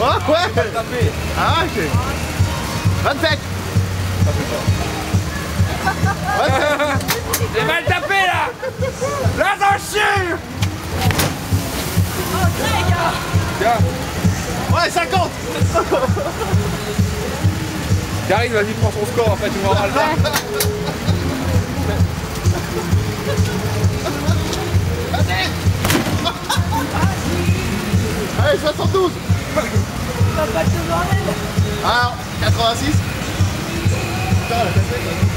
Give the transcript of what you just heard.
Ah ouais. Ah ok. 27 J'ai mal tapé là. Là ça chie Tiens. Ouais 50 Karine vas-y prends son score en fait tu m'auras le Allez 72 Alors 86 Putain la tête